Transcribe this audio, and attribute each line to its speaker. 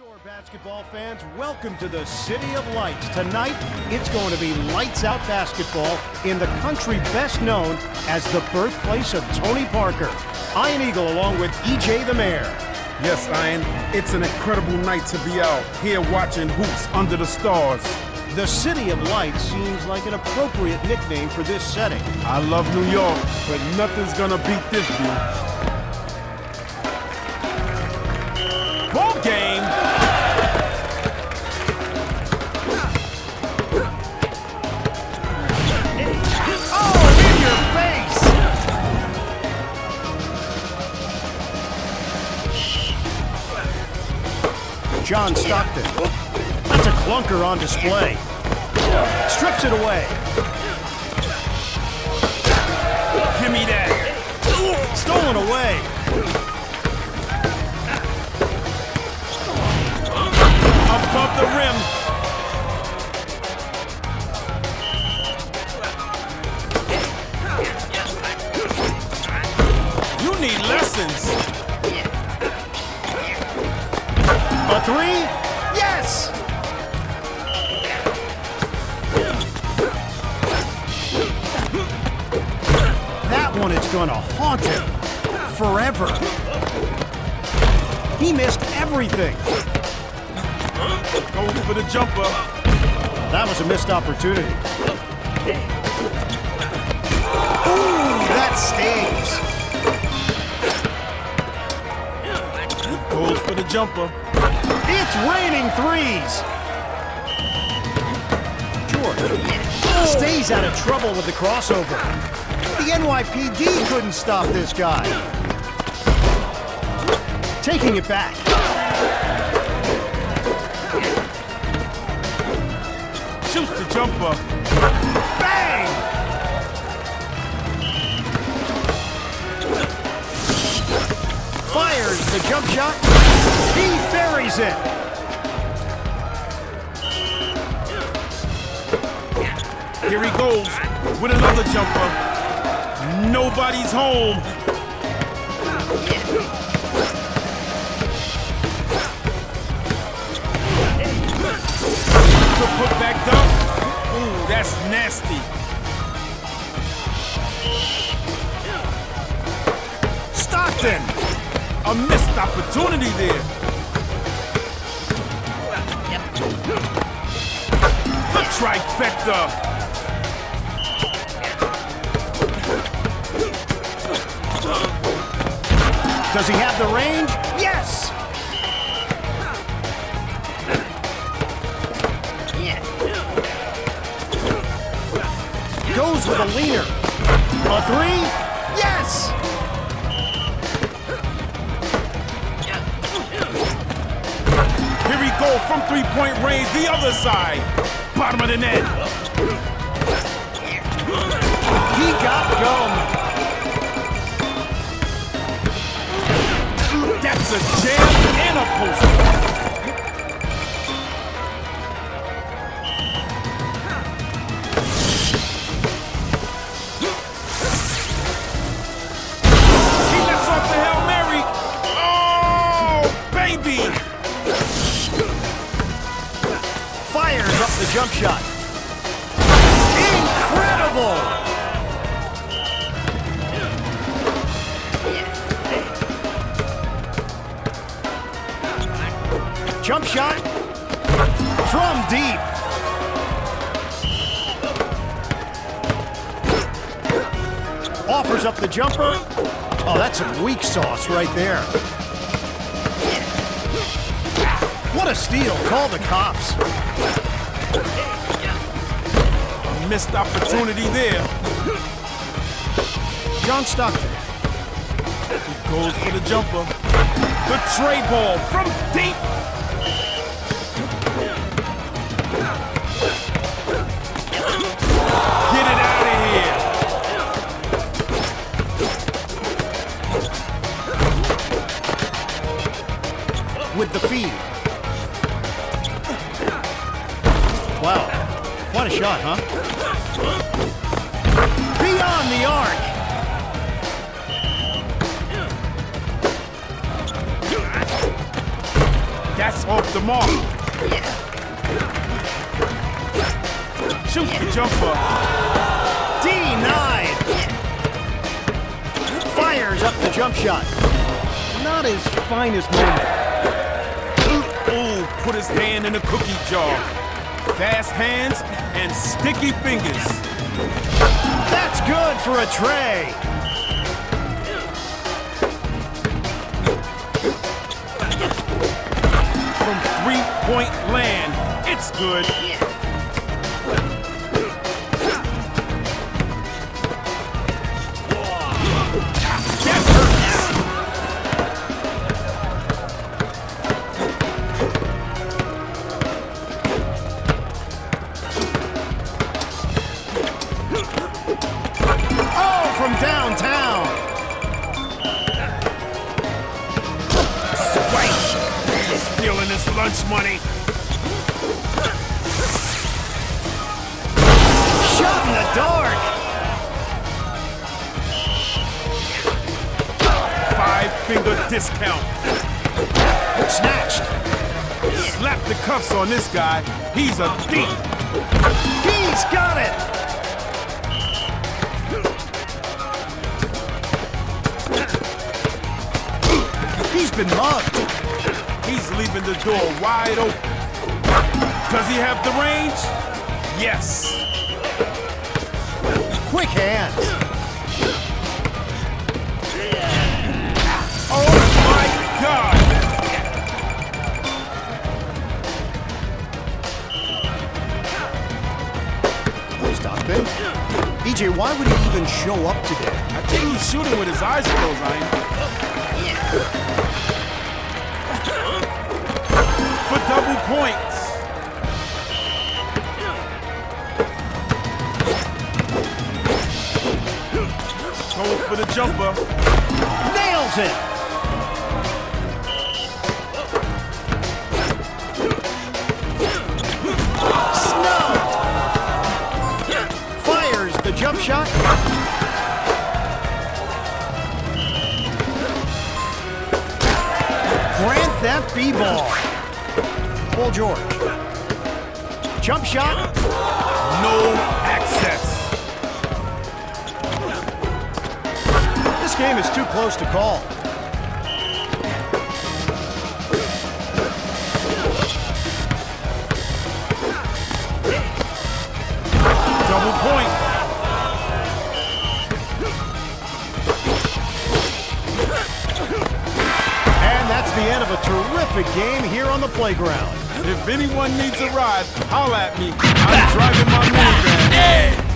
Speaker 1: Shore basketball fans, welcome to the City of Lights. Tonight, it's going to be lights out basketball in the country best known as the birthplace of Tony Parker. Ian Eagle along with EJ the Mayor.
Speaker 2: Yes, Ian, it's an incredible night to be out here watching hoops under the stars.
Speaker 1: The City of Lights seems like an appropriate nickname for this setting.
Speaker 2: I love New York, but nothing's gonna beat this view.
Speaker 1: John Stockton. That's a clunker on display. Strips it away.
Speaker 2: Give me that!
Speaker 1: Stolen away.
Speaker 2: Above the rim! You need lessons!
Speaker 1: Three? Yes! That one is gonna haunt him forever. He missed everything.
Speaker 2: Goes for the jumper.
Speaker 1: That was a missed opportunity. Ooh, that stings.
Speaker 2: Goes for the jumper.
Speaker 1: It's raining threes. George stays out of trouble with the crossover. The NYPD couldn't stop this guy. Taking it back.
Speaker 2: Shoots the jumper.
Speaker 1: Bang! The jump shot. He buries it.
Speaker 2: Here he goes with another jumper. Nobody's home. The put back dunk. Ooh, that's nasty.
Speaker 1: Stockton.
Speaker 2: A missed opportunity there. The trifecta.
Speaker 1: Does he have the range? Yes! Goes with a leaner. A three?
Speaker 2: Here we go from three-point range, the other side. Bottom of the net.
Speaker 1: He got gum.
Speaker 2: That's a jam and a post.
Speaker 1: Jump shot. Incredible! Jump shot from deep. Offers up the jumper. Oh, that's some weak sauce right there. What a steal. Call the cops.
Speaker 2: Missed opportunity there.
Speaker 1: John Stockton.
Speaker 2: He goes for the jumper. The trey ball from deep.
Speaker 1: Wow, what a shot, huh? Beyond the arc.
Speaker 2: That's off the mark. Shoot the jumper.
Speaker 1: Denied. Fires up the jump shot. Not his finest moment.
Speaker 2: Ooh, put his hand in the cookie jar. Fast hands and sticky fingers.
Speaker 1: That's good for a trey.
Speaker 2: From three-point land, it's good. Lunch money.
Speaker 1: Shot in the dark.
Speaker 2: Five-finger discount.
Speaker 1: Snatched.
Speaker 2: Slap the cuffs on this guy. He's a thief.
Speaker 1: He's got it. He's been mugged.
Speaker 2: Leaving the door wide open. Does he have the range? Yes.
Speaker 1: Quick hands.
Speaker 2: Oh my God!
Speaker 1: Stockton. EJ, why would he even show up today?
Speaker 2: I think he's shooting with his eyes closed, Ryan. For points. Goes for the jumper.
Speaker 1: Nails it. Snubbed. Fires the jump shot. Grand Theft B-ball. Paul George. Jump shot.
Speaker 2: No access.
Speaker 1: This game is too close to call.
Speaker 2: Double point.
Speaker 1: And that's the end of a terrific game here on the playground.
Speaker 2: If anyone needs a ride, holler at me. I'm driving my minivan.